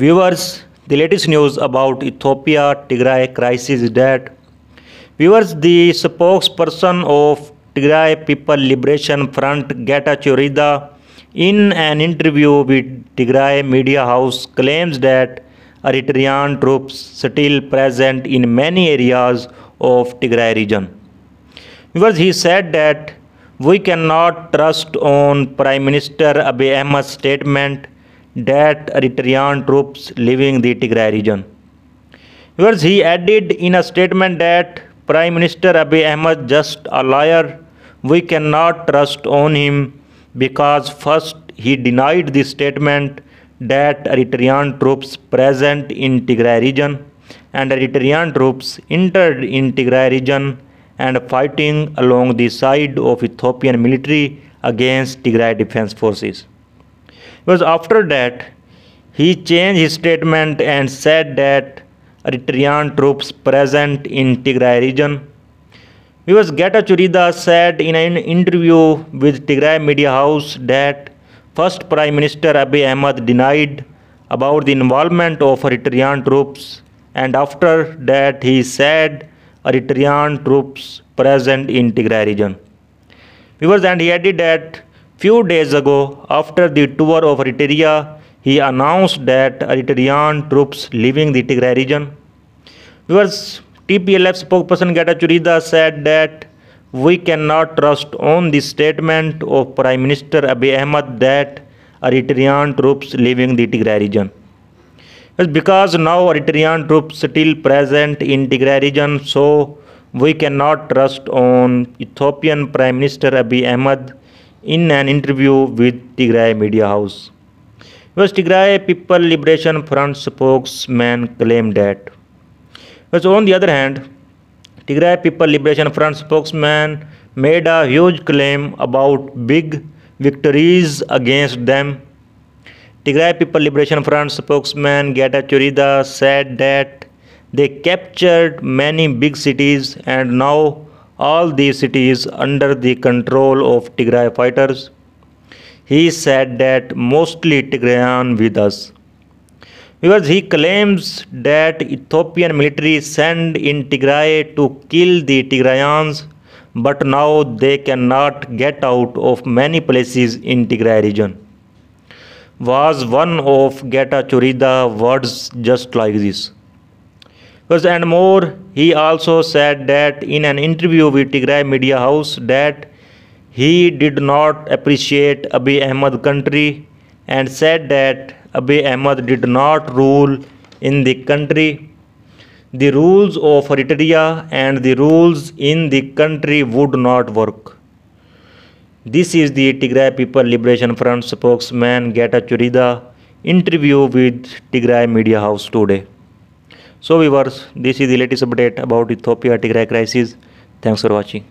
Viewers, the latest news about Ethiopia Tigray crisis is that viewers, the spokesperson of Tigray People Liberation Front Getachew Reda in an interview with Tigray Media House claims that Eritrean troops still present in many areas of Tigray region. Viewers, he said that we cannot trust on Prime Minister Abiy Ahmed's statement that Eritrean troops leaving the Tigray region. Viewers, he added in a statement that Prime Minister Abiy Ahmed just a liar. We cannot trust on him because first he denied the statement that Eritrean troops present in Tigray region and Eritrean troops entered in Tigray region and fighting along the side of Ethiopian military against Tigray defense forces was after that he changed his statement and said that Eritrean troops present in Tigray region. Viewers Getachew Reda said in an interview with Tigray Media House that first Prime Minister Abiy Ahmed denied about the involvement of Eritrean troops and after that he said Eritrean troops present in Tigray region. Viewers and he added that Few days ago, after the tour of Eritrea, he announced that Eritrean troops leaving the Tigray region. Viewers, TPLF spokesperson Getachew Reda said that we cannot trust on the statement of Prime Minister Abiy Ahmed that Eritrean troops leaving the Tigray region. It's because now Eritrean troops still present in Tigray region, so we cannot trust on Ethiopian Prime Minister Abiy Ahmed in an interview with Tigray Media House. Was Tigray People Liberation Front spokesman claimed that. Was on the other hand, Tigray People Liberation Front spokesman made a huge claim about big victories against them. Tigray People Liberation Front spokesman Getachew Reda said that they captured many big cities and now all these cities under the control of Tigray fighters. He said that mostly Tigrayan with us. Because he claims that Ethiopian military sent in Tigray to kill the Tigrayans, but now they cannot get out of many places in Tigray region. Was one of Getachew Reda words just like this. And more, he also said that in an interview with Tigray Media House that he did not appreciate Abiy Ahmed country and said that Abiy Ahmed did not rule in the country. The rules of Eritrea and the rules in the country would not work. This is the Tigray People Liberation Front spokesman Getachew Reda interview with Tigray Media House today. So viewers, this is the latest update about Ethiopia Tigray crisis. Thanks for watching.